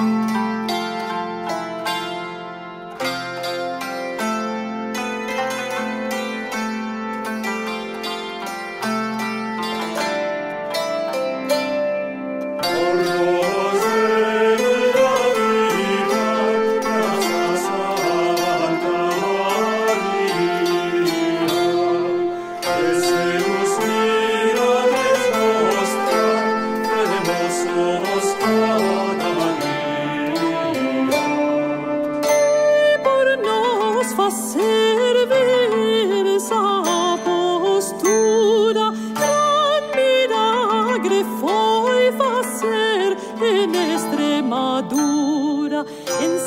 Música en Extremadura, en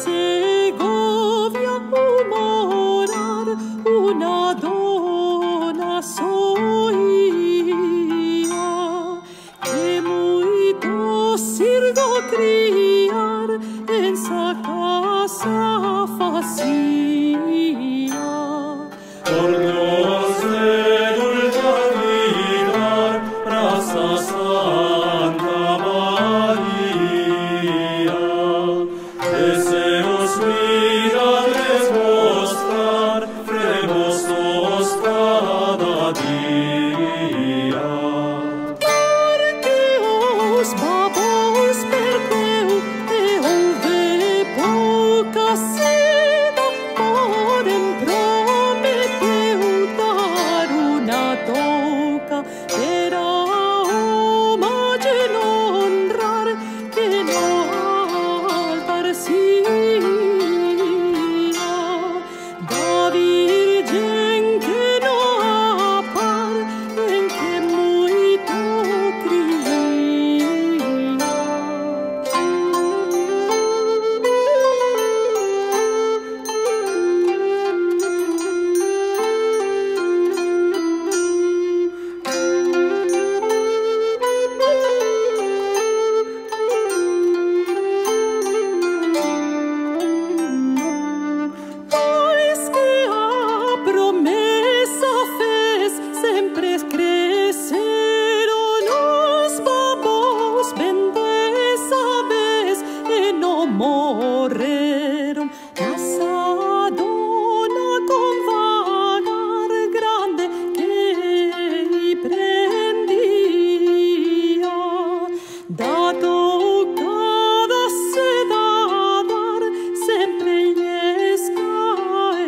dato cada sedadar sempre inesca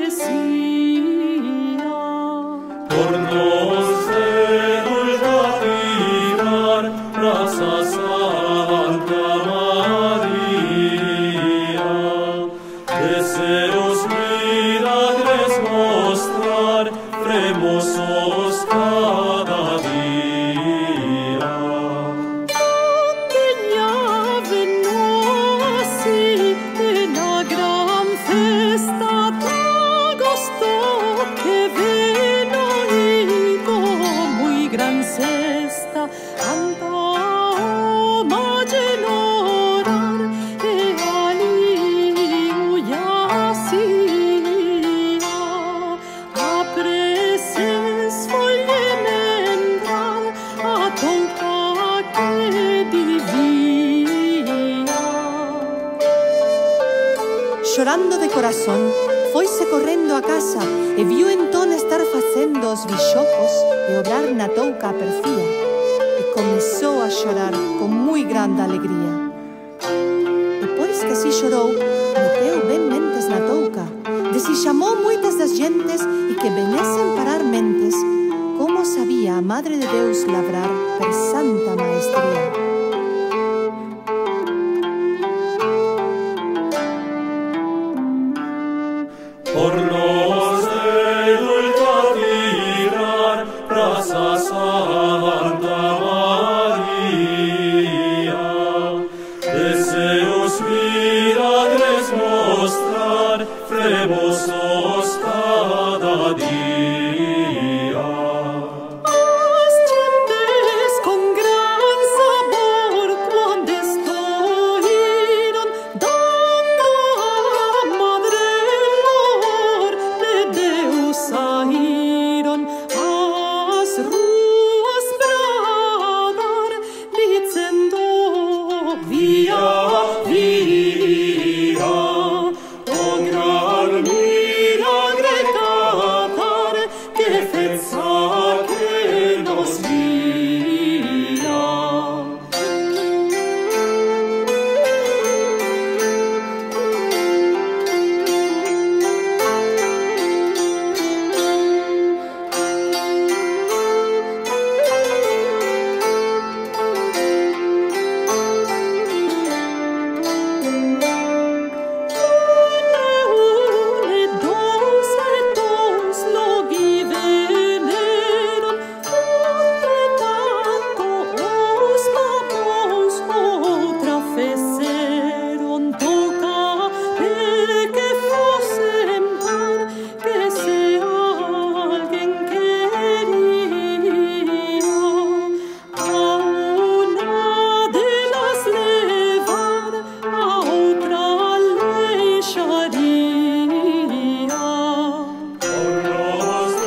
esia por nos de dulce tirar razas corazón foise correndo a casa e viu entón estar facendo os bixojos e obrar na touca a perfía e comezou a chorar con moi grande alegría. E pois que así chorou, meteu ben mentes na touca, desixamou moitas das xentes e que venesen parar mentes, como sabía a Madre de Deus labrar per santa maestría. por lo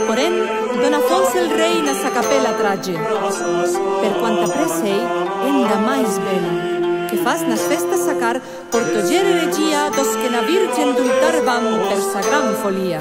Porén, don Afonso el Rei na sa capela tralle. Per quanta presei, enda máis bela, que faz nas festas sacar por toller herejía dos que na Virgen dultar van per sa gran folía.